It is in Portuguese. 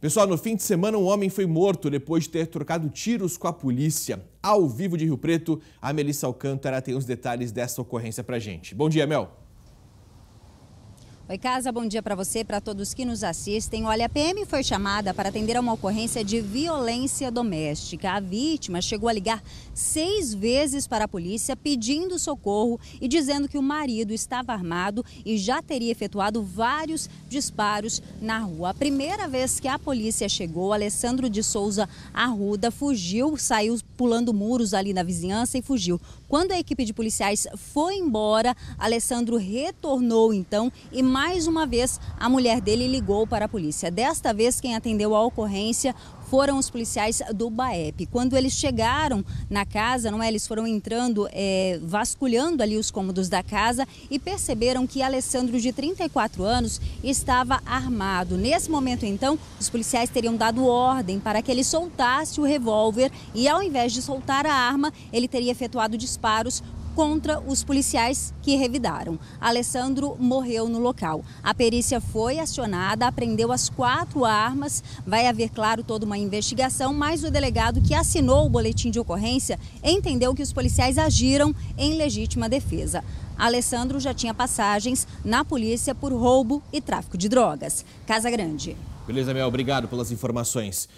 Pessoal, no fim de semana, um homem foi morto depois de ter trocado tiros com a polícia. Ao vivo de Rio Preto, a Melissa Alcântara tem os detalhes dessa ocorrência pra gente. Bom dia, Mel. Oi, Casa, bom dia para você, para todos que nos assistem. Olha, a PM foi chamada para atender a uma ocorrência de violência doméstica. A vítima chegou a ligar seis vezes para a polícia pedindo socorro e dizendo que o marido estava armado e já teria efetuado vários disparos na rua. A primeira vez que a polícia chegou, Alessandro de Souza Arruda fugiu, saiu pulando muros ali na vizinhança e fugiu. Quando a equipe de policiais foi embora, Alessandro retornou então e mais uma vez a mulher dele ligou para a polícia. Desta vez, quem atendeu a ocorrência foram os policiais do BAEP. Quando eles chegaram na casa, não é, eles foram entrando, é, vasculhando ali os cômodos da casa e perceberam que Alessandro, de 34 anos, estava armado. Nesse momento, então, os policiais teriam dado ordem para que ele soltasse o revólver e, ao invés de soltar a arma, ele teria efetuado disparos contra os policiais que revidaram. Alessandro morreu no local. A perícia foi acionada, apreendeu as quatro armas. Vai haver, claro, toda uma investigação, mas o delegado que assinou o boletim de ocorrência entendeu que os policiais agiram em legítima defesa. Alessandro já tinha passagens na polícia por roubo e tráfico de drogas. Casa Grande. Beleza, Mel, obrigado pelas informações.